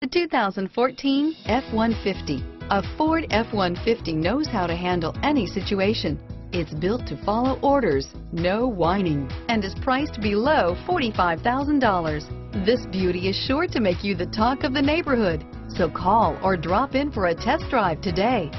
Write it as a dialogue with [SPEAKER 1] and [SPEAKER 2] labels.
[SPEAKER 1] The 2014 F-150. A Ford F-150 knows how to handle any situation. It's built to follow orders, no whining, and is priced below $45,000. This beauty is sure to make you the talk of the neighborhood. So call or drop in for a test drive today.